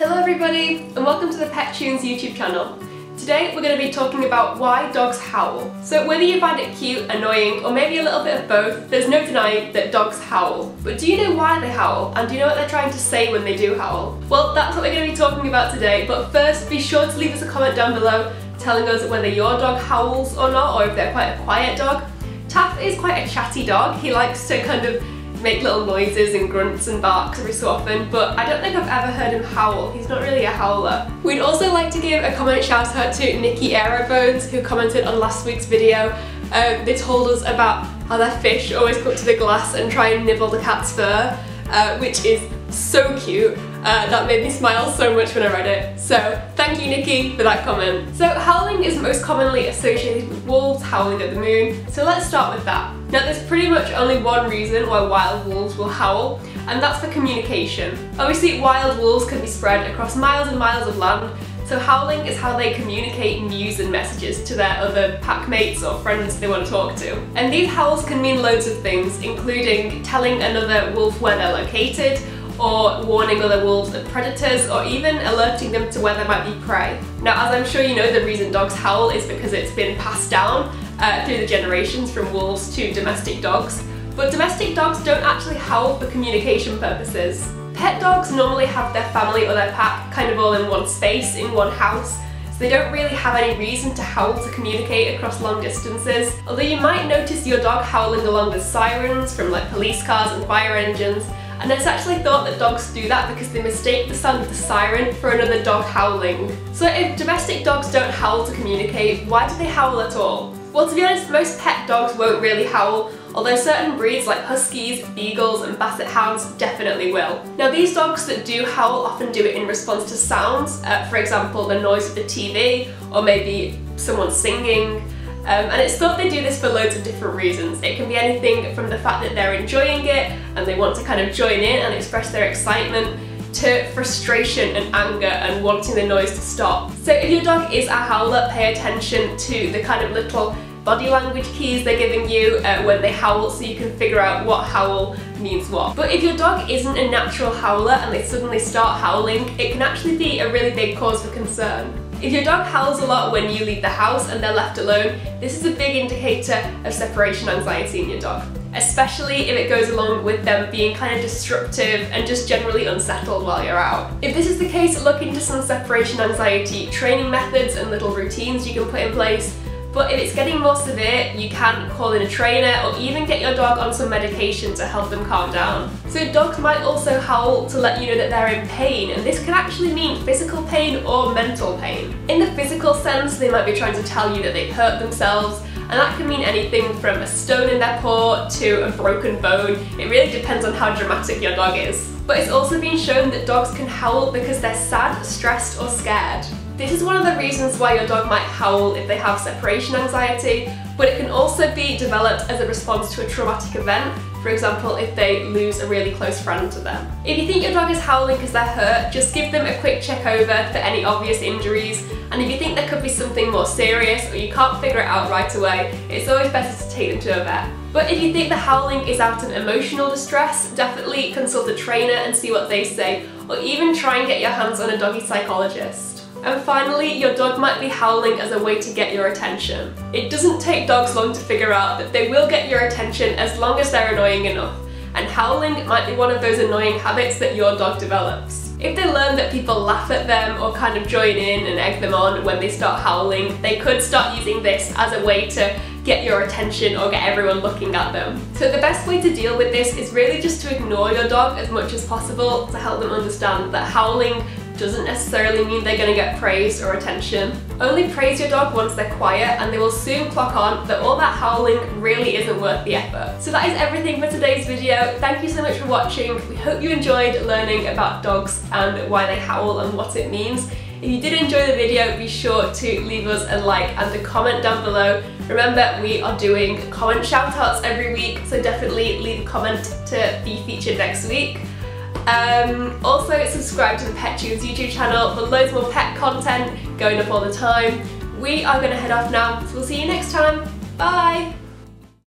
Hello everybody and welcome to the Pet Tunes YouTube channel. Today we're going to be talking about why dogs howl. So whether you find it cute, annoying or maybe a little bit of both, there's no denying that dogs howl. But do you know why they howl and do you know what they're trying to say when they do howl? Well that's what we're going to be talking about today but first be sure to leave us a comment down below telling us whether your dog howls or not or if they're quite a quiet dog. Taff is quite a chatty dog, he likes to kind of make little noises and grunts and barks every so often, but I don't think I've ever heard him howl. He's not really a howler. We'd also like to give a comment shout out to Nikki Aerobones who commented on last week's video. Um, they told us about how their fish always come to the glass and try and nibble the cat's fur, uh, which is so cute. Uh, that made me smile so much when I read it. So thank you Nikki for that comment. So howling is most commonly associated with wolves howling at the moon, so let's start with that. Now there's pretty much only one reason why wild wolves will howl, and that's for communication. Obviously wild wolves can be spread across miles and miles of land, so howling is how they communicate news and messages to their other pack mates or friends they want to talk to. And these howls can mean loads of things, including telling another wolf where they're located, or warning other wolves of predators, or even alerting them to where there might be prey. Now, as I'm sure you know, the reason dogs howl is because it's been passed down uh, through the generations from wolves to domestic dogs. But domestic dogs don't actually howl for communication purposes. Pet dogs normally have their family or their pack kind of all in one space, in one house, so they don't really have any reason to howl to communicate across long distances. Although you might notice your dog howling along with sirens from like police cars and fire engines, and it's actually thought that dogs do that because they mistake the sound of the siren for another dog howling. So if domestic dogs don't howl to communicate, why do they howl at all? Well to be honest, most pet dogs won't really howl, although certain breeds like Huskies, Beagles and Basset Hounds definitely will. Now these dogs that do howl often do it in response to sounds, uh, for example the noise of the TV or maybe someone singing, um, and it's thought they do this for loads of different reasons. It can be anything from the fact that they're enjoying it and they want to kind of join in and express their excitement to frustration and anger and wanting the noise to stop. So if your dog is a howler, pay attention to the kind of little body language keys they're giving you uh, when they howl so you can figure out what howl means what. But if your dog isn't a natural howler and they suddenly start howling, it can actually be a really big cause for concern. If your dog howls a lot when you leave the house and they're left alone, this is a big indicator of separation anxiety in your dog, especially if it goes along with them being kind of disruptive and just generally unsettled while you're out. If this is the case, look into some separation anxiety training methods and little routines you can put in place but if it's getting more severe, you can call in a trainer or even get your dog on some medication to help them calm down. So dogs might also howl to let you know that they're in pain, and this can actually mean physical pain or mental pain. In the physical sense, they might be trying to tell you that they've hurt themselves, and that can mean anything from a stone in their paw to a broken bone. It really depends on how dramatic your dog is. But it's also been shown that dogs can howl because they're sad, stressed or scared. This is one of the reasons why your dog might howl if they have separation anxiety, but it can also be developed as a response to a traumatic event, for example if they lose a really close friend to them. If you think your dog is howling because they're hurt, just give them a quick check over for any obvious injuries, and if you think there could be something more serious or you can't figure it out right away, it's always better to take them to a vet. But if you think the howling is out of emotional distress, definitely consult a trainer and see what they say, or even try and get your hands on a doggy psychologist. And finally, your dog might be howling as a way to get your attention. It doesn't take dogs long to figure out that they will get your attention as long as they're annoying enough, and howling might be one of those annoying habits that your dog develops. If they learn that people laugh at them or kind of join in and egg them on when they start howling, they could start using this as a way to get your attention or get everyone looking at them. So the best way to deal with this is really just to ignore your dog as much as possible to help them understand that howling doesn't necessarily mean they're going to get praise or attention. Only praise your dog once they're quiet and they will soon clock on that all that howling really isn't worth the effort. So that is everything for today's video. Thank you so much for watching. We hope you enjoyed learning about dogs and why they howl and what it means. If you did enjoy the video, be sure to leave us a like and a comment down below. Remember, we are doing comment shoutouts every week, so definitely leave a comment to be featured next week. Um, also subscribe to the Pet Tunes YouTube channel for loads more pet content going up all the time. We are going to head off now, so we'll see you next time. Bye!